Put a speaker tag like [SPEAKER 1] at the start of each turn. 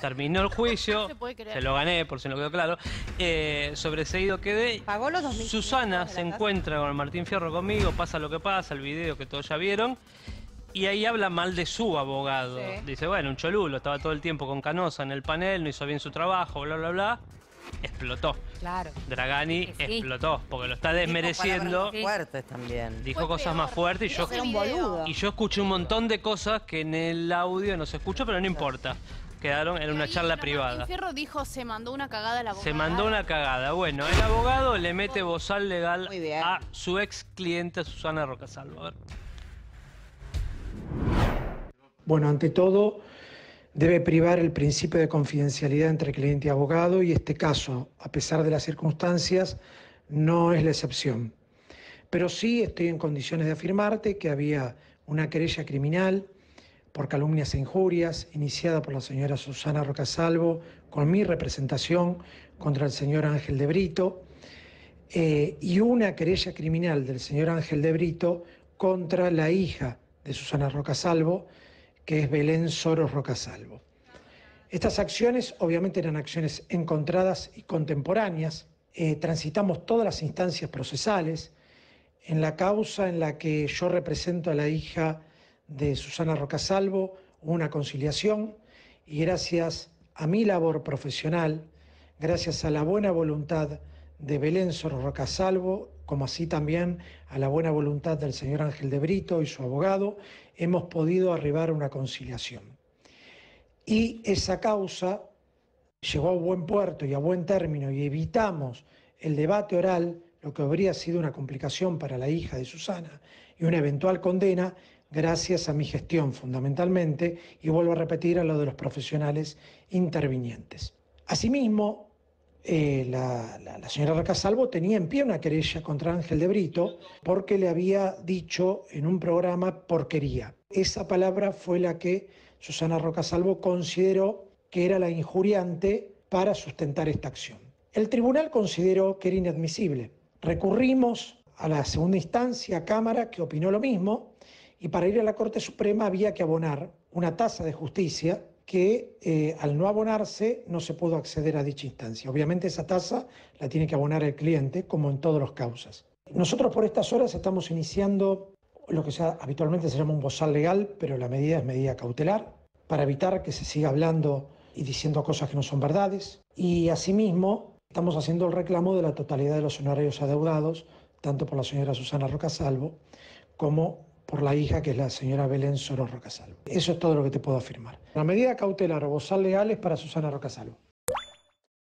[SPEAKER 1] terminó el juicio,
[SPEAKER 2] No se puede creer.
[SPEAKER 1] se lo gané, por si no quedó claro, eh, sobreseído quedé.
[SPEAKER 3] ¿Pagó los 2.500
[SPEAKER 1] Susana se encuentra con Martín Fierro conmigo, pasa lo que pasa, el video que todos ya vieron, y ahí habla mal de su abogado.
[SPEAKER 3] Sí.
[SPEAKER 1] Dice, bueno, un cholulo, estaba todo el tiempo con Canosa en el panel, no hizo bien su trabajo, bla, bla, bla. Explotó.
[SPEAKER 3] Claro.
[SPEAKER 1] Dragani
[SPEAKER 3] sí.
[SPEAKER 1] explotó, porque lo está
[SPEAKER 3] Dijo
[SPEAKER 1] desmereciendo.
[SPEAKER 3] palabras
[SPEAKER 4] fuertes también.
[SPEAKER 1] Dijo
[SPEAKER 2] Fue
[SPEAKER 1] cosas
[SPEAKER 2] peor.
[SPEAKER 1] más fuertes y yo,
[SPEAKER 3] un
[SPEAKER 1] y yo escuché un montón de cosas que en el audio no se escuchó, pero no importa. Quedaron en una charla privada.
[SPEAKER 2] Martín Fierro dijo, se mandó una cagada a la abogada.
[SPEAKER 1] Se mandó una cagada. Bueno, el abogado le mete bozal legal a su ex cliente Susana Rocasalvo. A ver.
[SPEAKER 5] Bueno, ante todo, debe privar el principio de confidencialidad entre cliente y abogado y este caso, a pesar de las circunstancias, no es la excepción. Pero sí estoy en condiciones de afirmarte que había una querella criminal por calumnias e injurias iniciada por la señora Susana Rocasalvo con mi representación contra el señor Ángel de Brito eh, y una querella criminal del señor Ángel de Brito contra la hija de Susana Rocasalvo, que es Belén Soros Rocasalvo. Estas acciones obviamente eran acciones encontradas y contemporáneas. Eh, transitamos todas las instancias procesales. En la causa en la que yo represento a la hija de Susana Rocasalvo, una conciliación y gracias a mi labor profesional, gracias a la buena voluntad de Belén Rocasalvo, como así también a la buena voluntad del señor Ángel de Brito y su abogado, hemos podido arribar a una conciliación. Y esa causa llegó a buen puerto y a buen término y evitamos el debate oral, lo que habría sido una complicación para la hija de Susana y una eventual condena, gracias a mi gestión fundamentalmente, y vuelvo a repetir a lo de los profesionales intervinientes. Asimismo, eh, la, señora Racasalvo tenía en pie una querella contra Ángel de Brito porque le había dicho en un programa porquería. Esa palabra fue la que Susana Rocasalvo consideró que era la injuriante para sustentar esta acción. El tribunal consideró que era inadmisible. Recurrimos a la segunda instancia, Cámara, que opinó lo mismo, y para ir a la Corte Suprema había que abonar una tasa de justicia que eh, al no abonarse no se pudo acceder a dicha instancia. Obviamente esa tasa la tiene que abonar el cliente, como en todas las causas. Nosotros por estas horas estamos iniciando lo que sea, habitualmente se llama un bozal legal, pero la medida es medida cautelar, para evitar que se siga hablando y diciendo cosas que no son verdades. Y asimismo estamos haciendo el reclamo de la totalidad de los honorarios adeudados, tanto por la señora Susana Rocasalvo como por la hija que es la señora Belén Soros Rocasalvo. Eso es todo lo que te puedo afirmar. La medida cautelar o bozal legal es para Susana Rocasalvo.